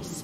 killing.